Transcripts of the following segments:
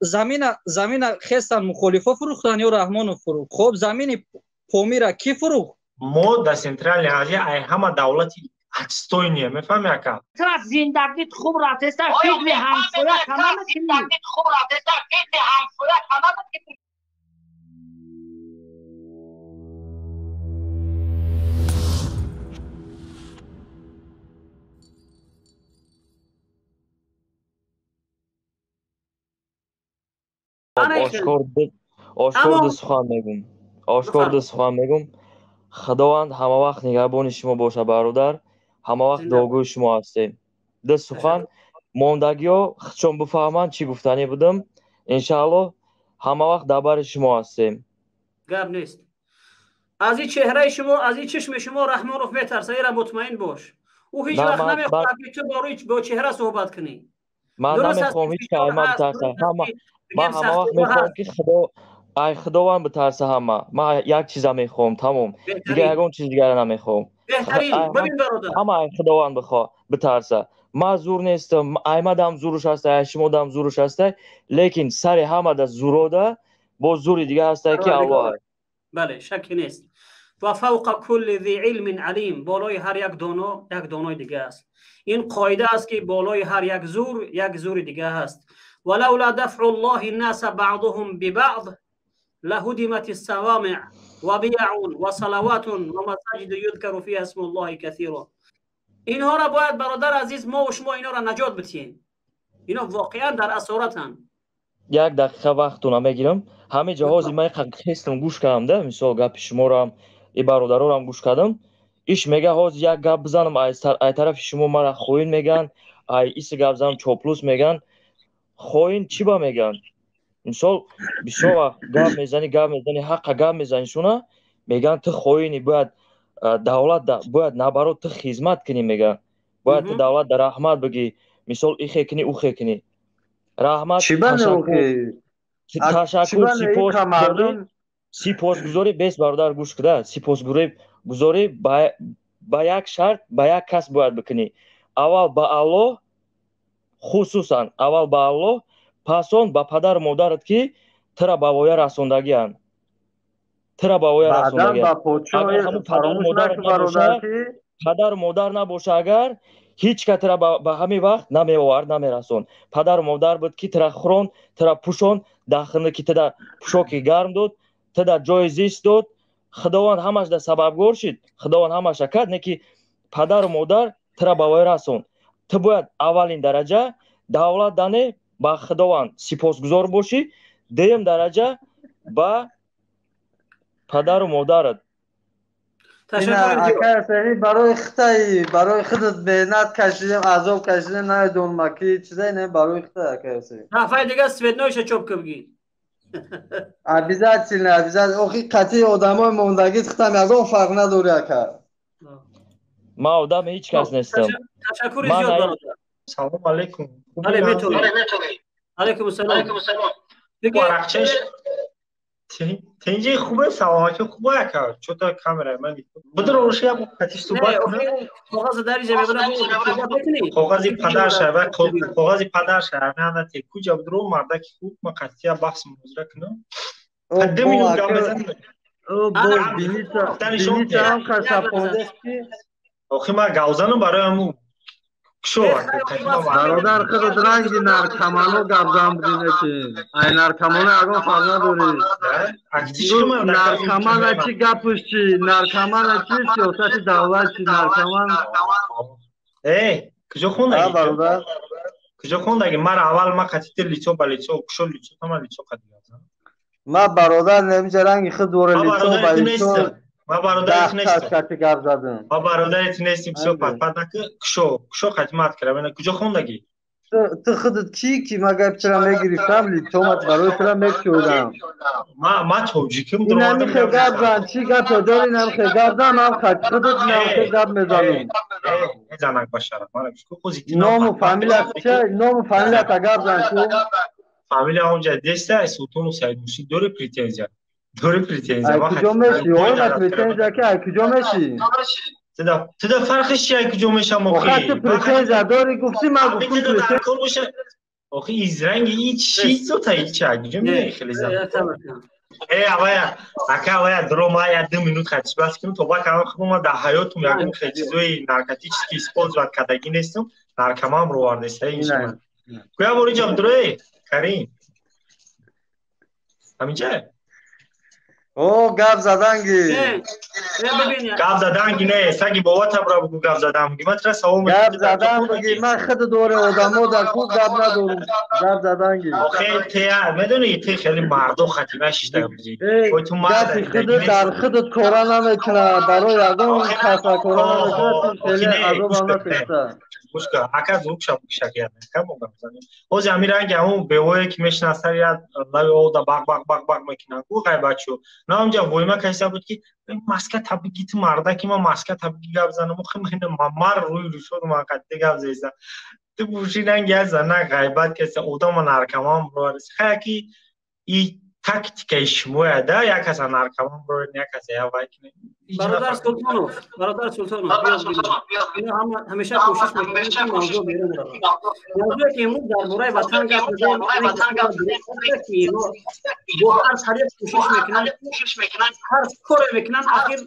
замина замина хестан мухолифо фурӯхтан ё раҳмонов фурӯхт хоб замини помира кӣ фурӯхт мо дар централни азия ай ҳама давлати отстойния мефаҳми ака? Зиндагит хуб рафтеста фикри ҳамсоя камама ошкорда сухан мегум. Ошкорда сухан мегум. Худованд ҳама вақт нигаҳбони шумо боша бародар ҳама вақт дуогӯи шумо ҳастем. Ду сухан мондагиҳо чун бифаҳманд чӣ гуфтанӣ будам иншааллоҳ ҳама вақт дар бари шумо ҳастем. Гап нест. Аз ин чеҳраи шумо аз ин чишми шумо раҳмонов метарса ира мутмаин бош. Ӯ ҳеҷ вақт намехоҳад ки ту бо чеҳра суҳбат кунӣ. Ман намехоҳам ҳеҷ калима ما همه وقت می‌خوام که خدا ای خداوند بترسه همه. ما یک چیزم می‌خوام تمام دیگه اون چیز دیگه نمی‌خوام. ببین برادر. همه ای خداوند بخوا بترسه. ما زور نیستم. ایمدم زورش هسته شما دم زورش هسته لیکن سر همه ده با زوری دیگه هست که الله بله شک نیست. و فوق کل ذی علم علیم. بالای هر یک دانو یک دانای دیگه است. این قاعده است که بالای هر یک زور یک زور دیگه هست. ولولا دفع الله الناس بعضهم ببعض لهدمت الصوامع وبيع وصلوات ومساجد يذكر فيها اسم الله كثيرا اینها را باید برادر عزیز ما و شما اینا را نجات بدهیم اینا واقعا در اسارتن یک دقیقه وقتتون میگیرم همه جهاز من خستم گوش کردم ده مثال گپ شما را هم ای برادرها را هم گوش کردم ایش میگه هاز یک گپ بزنم ای طرف شما مرا خوین میگن ای хоин чӣ ба мегӯянд? Мисол бисёр вақт гап мезанӣ гап мезанӣ ҳаққа гап мезанӣ шуна мегӯянд ту хоини бояд давлат бояд наоборот ту хизмат кунӣ мегӯянд. Бояд ту давлатда раҳмат бигӣ. Мисол ихе кунӣ ухе кунӣ раҳмат ташаккур сипос сипосгузорӣ бес бародар гӯш куда. Сипосгузорӣ ба як шарт ба як кас бояд бикунӣ. Аввал ба аллоҳ хусусан. Аввал ба аллоҳ пас он ба падару модарат ки тура ба воя расондагианд тура ба воя расондагипадару модар набоша. Агар ҳеҷ ка тура ба ҳамин вақт намеовард намерасон падару модар буд ки тура хурон тура пӯшон дахна ки туда пӯшоки гарм дод туда ҷои зист дод. Худованд ҳамашда сабабгор шид. Худованд ҳамаша кард не ки падару модар тура ба воя расонд ту бояд аввалин дараҷа давлат дане ба худованд сипосгузор бошӣ дуюм дараҷа ба падару модарат. Барои хитаи барои худат меҳнат кашидем азоб кашидем намедонм ки чизае не барои хита дафъаи дига светноиша чоп кубги обязательно обязательно охи қатъи одамои мондагит хитам ягон фарқ надори ака ман одами ҳеҷ кас нестам. ташаккури зиёд бародар салом алейкум. Бале метавонӣ алейкум ассалом. Тенҷи хубе саломати хуба яка чото камера ман будро ошия катисту ба коғази дарижа мебарам коғази падарша ва коғази падарша ана те куҷа будро мардаки хуб ма катия бахс музра кунам. Ду миллион гап мезанам охи ма гавзану барои ҳамун бародар худ ранги наркомано гапзан бидинечин ай наркомона ягон фарқ надори наркомана чи гапуш чи наркомана чи сиёсати давлат чи наркоман э куҷо хондаги куҷо хондаги мара аввал ма қатити лицо ба лицо кушо лицо тама лицо кадигазан ма бародар немиҷа ранги худ доре лицо ба лицо ма бародарит нестам ма бародарит нестим все падпадаки кушо кушо хидмат кардам куҷо хондагӣ? Ту худат чӣ ки ма гапчира мегирифтам литомат барои тура мекшудам ма тоҷиким инамихе гап зан чӣ гапе дори намихе гап зан ман хат худат намихе гап мезанам мезанак ба шараф ному фамилия ча ному фамилията гап зан чӣ фамилия онҷа деста султону саидмусин дори претензия دور پریتینزا هر کجا که هر کجا مشی؟ صدا صدا فرقش هر کجا ما خیلی. خط پریتینزا داری گفتی من کل پریتینزا آخه این رنگ این چی؟ تو تا این چه کجا میای خیلی زمان. ای آوایا اکا آوایا درو ما یا دو مینوت خاتش بس کنم تو با کنم خب ما در حیاتم یکم خیلی چیزوی نرکتی چیز که اسپونز و کدگی نیستم هم رو واردسته این چیزا گویا بوری جام دروی کریم. همینجا؟ او گپ زدنگی گپ زدنگی نه سگی با واتساپ را بگو گپ زدنگی من ترس گپ من خود دوره آدمو در خود گپ ندارم. گپ زدنگی آخه ته می‌دونی تی خیلی مردو خطیبه شش تو مرد خود در خودت کورا نمی‌کنه. برای آدم خطا کورا نمی‌کنه. خیلی آدم نمی‌کنه مشکل هک از اون شب شکر که بگم زنیم او زمین رنگ همون به وای که می‌شناسه یاد لای او دا بق بق بق بق می‌کنن او غیبت наамҷа воима кайса буд ки маска табигити марда ки ма маска табиги гап занам охи мен мамар рӯи рӯшод мақадди гап зеза ту бушинанги я зана ғайбат кеса одама наркаман броарис хаяки и тактикаи шумоя да? Як каса наркоман броин як каса я вай бародар султонов бародар султонов ҳамеша кӯшиш мекунем ки имрӯз дар бораи ватан гап ки ино бо ҳар тариқ кӯшиш мекунанд ҳар коре мекунанд ахир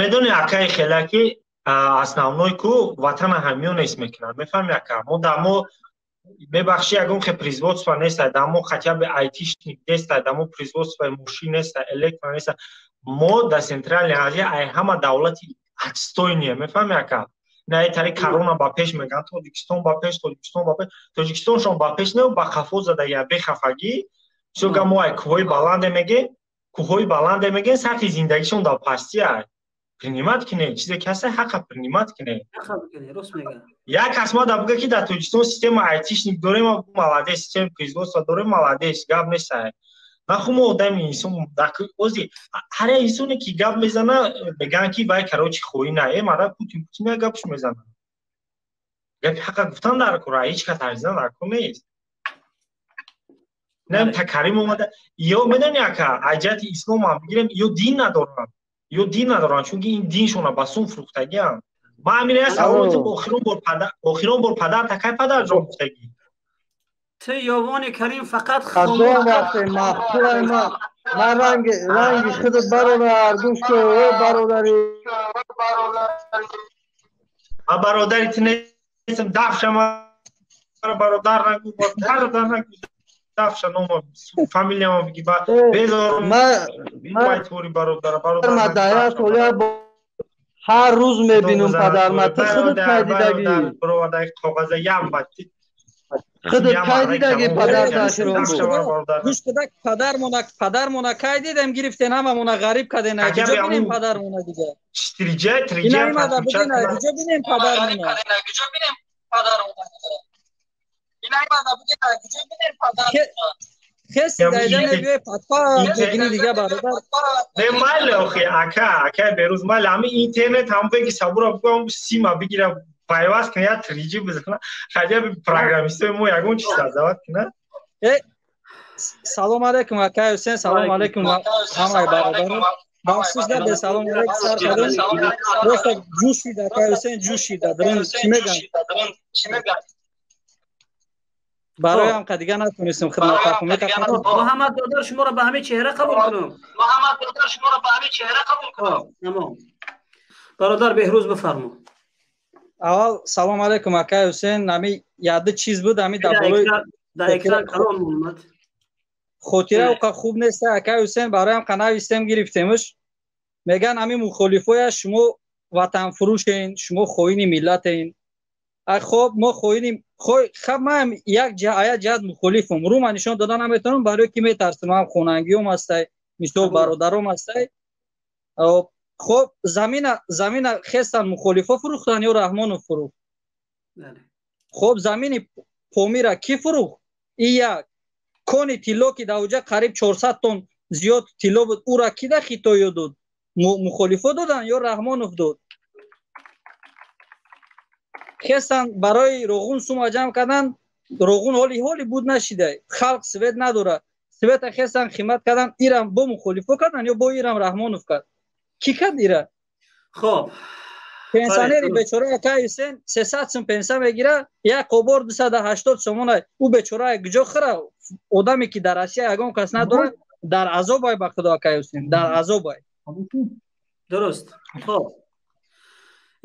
медони акаи хела ки основной ку ватана ҳамиён нест мекунанд мефаҳми ака мо дар мо мебахши ягон хе производство неста дамо хотя бы айтишник неста дамо производство мошин неста электро неста. Мо да централни азия ай ҳама давлати отстойния мефаҳми ака? На тари корона ба пеш меган тоҷикистон ба пеш тоҷикистон ба пеш. Тоҷикистоншон ба пеш не ба хафо зада я бехафагӣ. Сога мо ай кӯҳои баланде мегем кӯҳои баланде мегем сатҳи зиндагишон дар пастӣ ай принимать кине чизе касе ҳаққа принимать кине як кас ма дабуга ки дар тоҷикистон система айтишник дорем маладес система производства дорем маладес гап несай нахумо одами инсон ози ҳар як инсоне ки гап мезана меган ки вай карочи хоҳӣ на э мара путин путин як гапш мезана. Гапи ҳаққа гуфтан дар кора ҳеч кас арзидан дар кор нест. Нам такарим омада ё медони ака аҷати исломам бигирем ё дин надоранд ё дин надоранд чунки ин диншона ба сум фурӯхтагиам ма амина савол охирон бор падар такай падар ҷо гуфтагӣ ты ёвони карим фақат хадон вақте махтуай ма ма ранги ранги худут бародар гӯшко о бародари ма бародарит нестам дафшама бародар нагӯ бародар нагӯ нафша нома фамилияма бигӣ ва э, безормайтвори бародара бародармадая соля ҳар рӯз мебинум падармати худат кайдидаги баровардаи коғаза ямбати худат кайдидаги падардаширогӯш кудак падармона падармона кайдидем гирифтен ҳамамона ғариб кадена иҷо бинем падармона дига? чтириҷа триҷа инаимада бинем падармона иҷо бинем падармона хеси дайдане биёе подпа бигини дига бародар не мале охи ака ака берӯз мале ами интернет ҳамвеги сабура бикам сима бигира пайваст кна я триҷи бизакна хадя программистои мо ягон чиз азават кна э, салому алайкум ака ҳусен салому алайкум ҳамаи бародарам махсус наде салому алайкум сар кадам просто ҷӯшида ака ҳусен ҷӯшида дрон чӣ мегӯяд خب. برای هم دیگه نتونستیم خدمت تقدیم محمد دادر شما خب. رو به همه چهره قبول کنم. محمد دادر شما رو به همه چهره قبول کنم. برادر بهروز بفرمو اول سلام علیکم اکای حسین. نمی یاد چیز بود؟ نمی دبلوی در اکران کلام محمد. که بله. خوب نیست. اکای حسین برای هم قناه استم گرفتیمش. میگن همی مخالفوی شما وطن فروشین شما خوین ملتین خب ما خوینی خوی خب من یک جا آیا یەک مخالفم؟ جات من نشون دادن هم نمی‌تونم خب. برای می ترسیم هم خوننگیوم هستی میشتو هم هستی خب زمین زمین خستن مخالفا فروختن یا رحمان فروخت؟ بله. خب زمین پومی را کی فروخت؟ این یک. کونی تیلو که در اوجه قریب 400 تن زیاد تیلو بود او را کی در خیتایو داد؟ مخالفا دادن یا رحمانوف داد؟ хестан барои роғун сума ҷамъ кардан роғун ҳоли ҳоли буд нашида халқ свет надора света хестан химат кардан ирам бо мухолифо кардан ё бо ирам раҳмонов кард кӣ кард ира хоб пенсионери бечора акай ҳусен сесад сум пенсия мегира як қобор дусада ҳаштод сомона ӯ бечора куҷо хира одаме ки дар россия ягон кас надора дар азобай ба худо акай ҳусен дар азобай дуруст хоб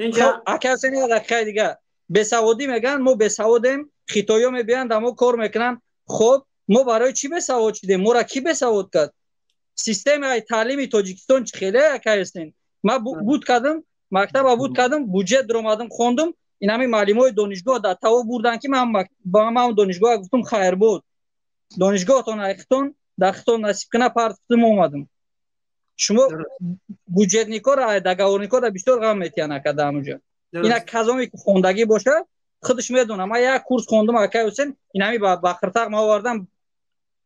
инҷа акай ҳусен як дақиқаи дига бесаводӣ мегӯянд мо бесаводем хитоё мебиёнд дамо кор мекунанд. Хоб мо барои чӣ бесавод шудем мора кӣ бесавод кард системаи таълими тоҷикистон чӣ? Хеле акай ҳустен ман буд кардам мактаба буд кардам буҷет даромадам хондум. Ин ҳамин маълимои донишгоҳ дар таво бурданд ки ба ман донишгоҳ гуфтум хайр буд. Донишгоҳтон ай хитон дар хитон насиб куна парт кутум омадам. Шумо буҷетникора договорникора бисёр ғам اینا کزومی که خوندگی باشه خودش می‌دونه. ما یک کورس خوندم اگه حسین اینمی با با خرتق ما آوردم.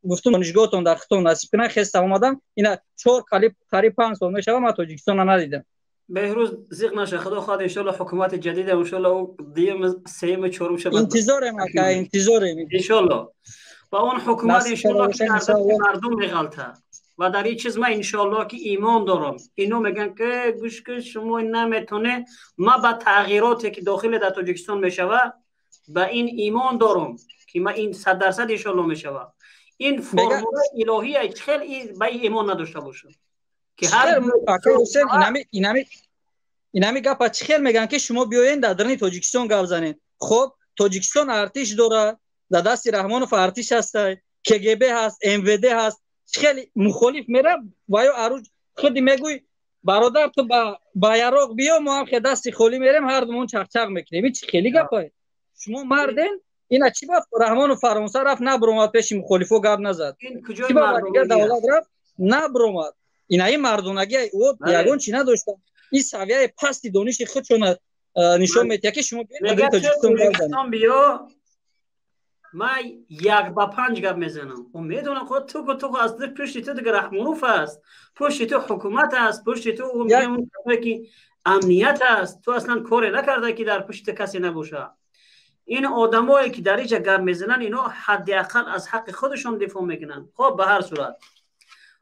گفتم دانشگاهتون در خطون نصیب کنه خست اومدم. اینا چهار قلیب قریب 5 سال میشه ما تاجیکستان ندیدم. بهروز زیق نشه. خدا خواهد انشالله حکومت جدید انشالله او دیم سیم چهارم شد انتظار ما که انتظار انشالله. با اون حکومت انشالله که مردم میغلطه و در این چیز من انشالله که ایمان دارم. اینو میگن که گوش که شما نمی‌تونه ما با تغییراتی که داخل در تاجکستان می‌شوه با این ایمان دارم که ما این صد درصد انشالله می‌شوه این فرمول الهی خیلی به ایمان نداشته باشه. که هر اینمی اینمی گپ چی میگن که شما بیاین در درنی تاجیکستان گپ زنین خب تاجیکستان ارتش داره در دست رحمانوف ارتش هسته کگبه هست ام هست. خیلی مخالف میره و یا عروج خودی میگوی برادر تو با, با یراق بیا ما هم خیلی دست خالی میریم هر دومون چخچخ می‌کنیم. این چی خیلی گپه شما مردین اینا چی با رحمان و فرانسه رفت نبرومد پیش مخالفو گپ نزد. این کجا دیگه دولت رفت نبرومد اینا این مردونگی او بله. یگون چی نداشتن؟ این سویه پستی دانش خودشون نشون بله. میده که شما بیاید تاجیکستان بیا. ما یک به پنج گپ می‌زنم. و می‌دونم خود تو که تو از پشت تو دیگه رحمروف است. پشت تو حکومت است. پشت تو اون که امنیت است. تو اصلا کاری نکرده که در پشت کسی نباشه. این آدمایی که در اینجا گپ می‌زنن اینا حداقل از حق خودشون دفاع می‌کنن. خب به هر صورت.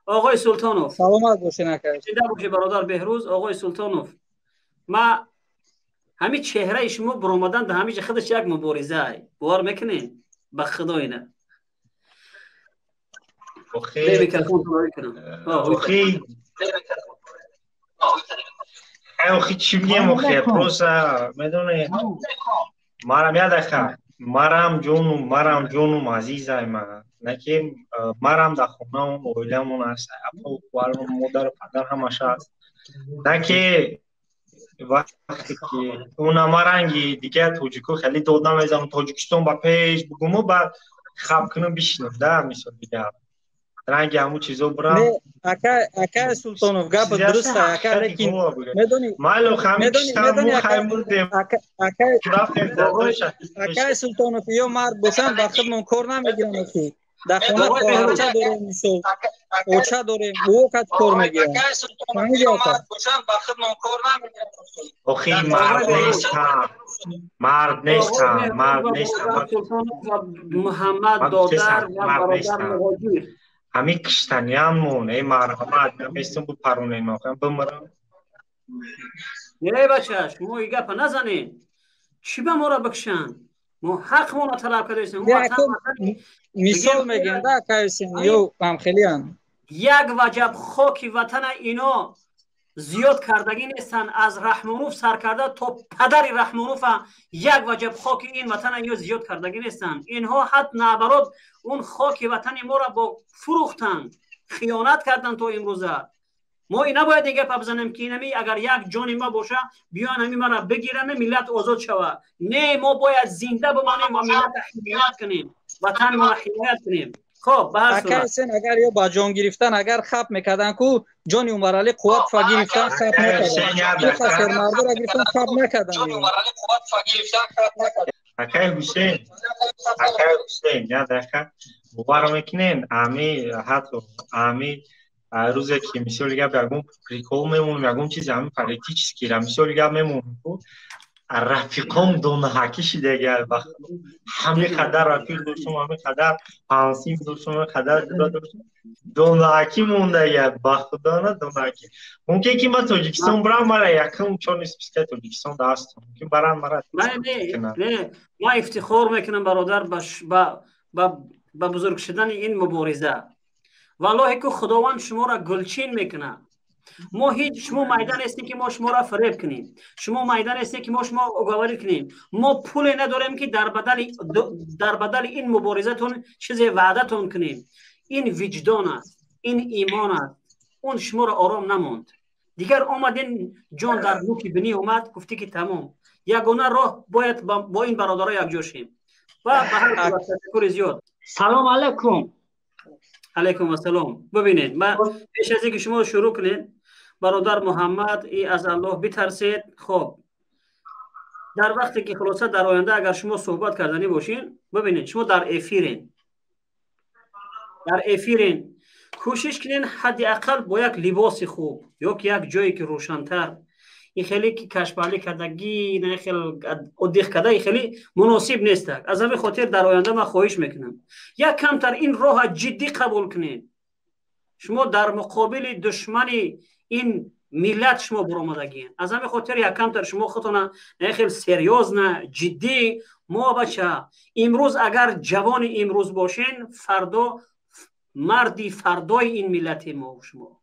آقای سلطانوف. سلامت باشه نکرد باشه برادر بهروز آقای سلطانوف. ما همین چهره شما برآمدن در همیشه خودش یک مبارزه بار می‌کنین. به خدای نه اخی اخی چی بگم اخی پروسا می‌دونه مرم یاد اخه مرم جونم مرم جونم عزیزای من نکه مرم در خونه و اویلمون هست اپا و خوارم مادر و پدر همش هست نکه وقتی که اونم رنگی دیگه توجیکو خیلی دادم ازم تاجیکستان با پیش بگمو با خب کنم بشنفده می‌شد دیگه. رنگ همون چیزا برام اکا اکا سلطانوف گپ درسته اکا لیکن می‌دونی مالو خب خمیشتم مو خیموردیم اکا اکا سلطانوف یا مرد بسن وقت من کار نمی‌گیرم که дар хона хоҳарча дорем мисол оча дорем. Вокат кор мегирам охи мард нестам мард нестам мард нестам муҳаммад додар ва бародар муҳоҷир ҳами киштаниамон э марҳамат наместон бипаронем бимирам. Е бача шумо и гапа назанед. Чӣ ба мора бикшанд ما حقمون رو طلب کردیم مثال میگم دا یو پامخلیان یک وجب خوکی وطن اینا زیاد کردگی نیستن از رحمانوف سر کرده تا پدر رحمانوف یک وجب خاک این وطن اینا زیاد کردگی نیستن اینها حد نبرات اون خاک وطن ما را با فروختن خیانت کردن تا امروزه ما این نباید دیگه بزنیم که اینمی اگر یک جان ما باشه بیان همین مرا بگیرن ملت آزاد شوه نه ما باید زنده بمانیم و ملت حمایت کنیم وطن ما حمایت کنیم. خب به هر صورت. اگر یا با جان گرفتن اگر خب می‌کردن کو جان عمر قوت فا گرفتن خب نکردن. خسر مرد را گرفتن خب نکردن. جان عمر قوت فا گرفتن خب نکردن. اکای حسین اکای حسین یاد داشتن باور می‌کنین امی حتی امی. Рӯзе ки мисоли гап ягон прикол мемонем ягон чизи ҳами политическира мисоли гап мемонем рафиқом донаҳакӣ шидаги албахт ҳами қадар рафиқ дошам ҳами қадар ҳамсинф дошам ҳами қадар ҷудо дошам донаҳакӣ мондаги ба худона донаҳакӣ мумкин ки ма тоҷикистон бурам мара якум чорнисписка тоҷикистон дастам мумкин барам мара ма ифтихор мекунам бародар ба бузург шудани ин мубориза والله که خداوند شما را گلچین می‌کنه ما هیچ شما میدان هستیم که ما شما را فریب کنیم. شما میدان هستیم که ما شما اگواری کنیم. ما پول نداریم که در بدل در بدل این مبارزتون چیز وعدتون کنیم. این وجدان است. این ایمان است. اون شما را آرام نموند دیگر آمدین جان در روکی بنی اومد گفتی که تمام. یگانه راه باید با, با این برادرها یکجا شیم. و به هر تشکر زیاد. سلام علیکم. علیکم السلام. ببینید من خب. پیش از اینکه شما شروع کنید برادر محمد ای از الله بترسید خب در وقتی که خلاصه در آینده اگر شما صحبت کردنی باشین ببینید شما در افیرین. در افیرین. کوشش کنین حداقل با یک لباس خوب یا یک جایی که روشنتر خیلی که کشمالی کردگی نه خیلی ادیخ کرده خیلی مناسب نیست از همین خاطر در آینده من خواهش می‌کنم یک کمتر این راه جدی قبول کنید شما در مقابل دشمن این ملت شما برآمدگی از همین خاطر یک کمتر شما خودتون نه خیلی سریوز نه جدی ما بچه امروز اگر جوان امروز باشین فردا مردی فردای این ملت ما و شما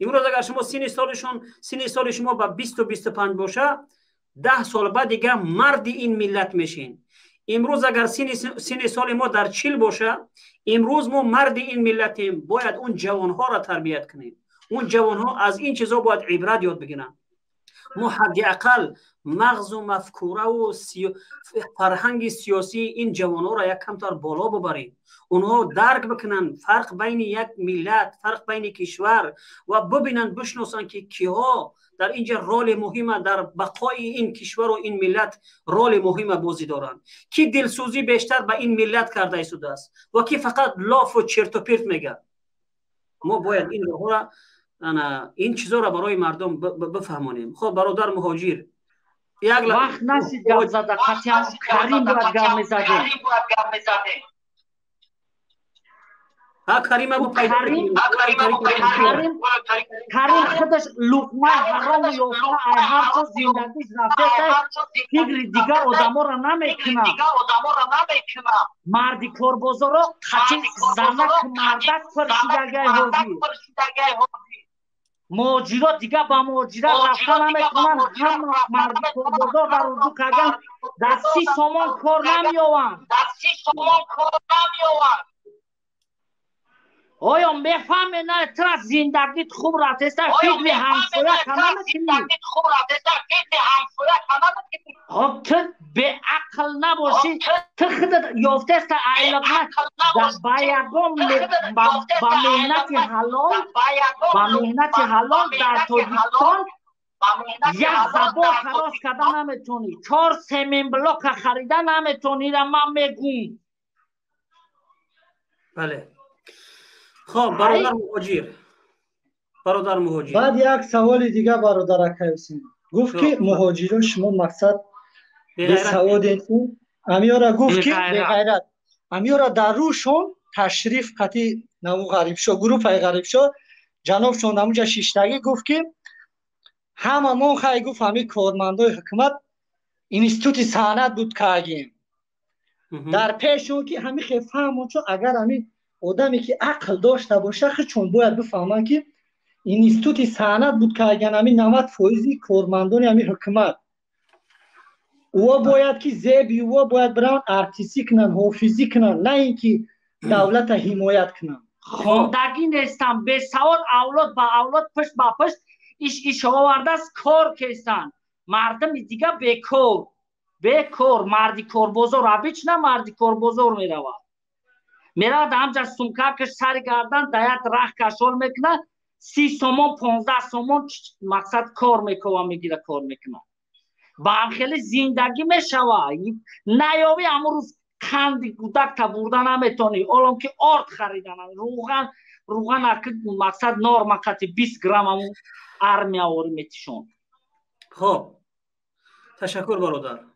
امروز اگر شما سینی سالشون سینی سال شما به 20 و 25 باشه 10 سال بعد دیگه مرد این ملت میشین. امروز اگر سینی سینی سال ما در 40 باشه امروز ما مرد این ملتیم. باید اون جوان ها را تربیت کنیم. اون جوان ها از این چیزا باید عبرت یاد بگیرن. мо ҳадди ақал мағзу мафкураву фарҳанги сиёсии ин ҷавонҳоро як камтар боло бубарем онҳо дарк бикунанд фарқ байни як миллат фарқ байни кишвар ва бубинанд бишносанд ки киҳо дар инҷа роли муҳима дар бақои ин кишвару ин миллат роли муҳима бозӣ доранд. Ки дилсӯзӣ бештар ба ин миллат карда истодааст ва ки фақат лофу черту пирт мегӯяд мо бояд ин роҳро ин чизоро барои мардум бифаҳмонем. Хоб бародар муҳоҷир вақт насид гап зада қатъан карим бояд гап мезадем карим худаш луқмаи ҳарому ёфта ай ҳарчо зиндагӣ рафтеса фикри дигар одаморо намекунад марди корбозоро қатъи занак мардак пуршидагай ҳозир муҳоҷирот дигар ба муҳоҷират рафта наметавонанд ҳама марди корбозор дар урду кардан дар си сомон кор намеёванд оё мефаҳме на тра зиндагит хуб рафтеста фикри ҳамсоя кана мекунӣ хоб ту عقل نباشی تو خودت یافته است علمت با بایگام با مهنت حلال با مهنت حلال در تاجیکستان یک زبان خلاص کردن نمی‌تونی. چهار سمین بلاک خریدن نمی‌تونی. را من می‌گویم. بله. خب برادر مهاجر. برادر مهاجر. بعد یک سوال دیگه برادر حسین گفت که خب. مهاجران شما مقصد бесавод инсон амиёра гуфт ки беғайрат амиёра дар рӯшон ташриф қатъи наму ғарибшо гурупаи ғарибшо ҷанобшон намуҷа шиштагӣ гуфт ки ҳама мо хай гуфт ҳамин кормандои ҳукумат институти санъат буд кагем дар пешон ки ҳамин хе фаҳмон чун агар ҳамин одаме ки ақл дошта боша хе чун бояд бифаҳманд ки институти санъат буд каган ҳамин навад фоизи кормандони ҳамин ҳукумат ӯо бояд ки зеби ӯо бояд биран артисӣ кунанд ҳофизӣ кунанд на ин ки давлата ҳимоят кунанд хондагӣ нестам бесавод авлод ба авлод пушт ба пушт иш ишовардаст кор кестанд мардами дига бекор. Бекор марди корбозор. Абична марди корбозор меравад. Меравад ҳамҷа сумкакаш сари гардан да як раҳ кашол мекунад. Си сомон понздаҳ сомон мақсад кор мекова мегира кор мекунад برخیلی زندگی می‌شوه نیابی همون روز خندی کودک تا برده هم می‌تونی که آرد خریدن روغن روغن اکی مقصد نار مقصد 20 گرم همون ارمی آوری میتشون خب تشکر برادر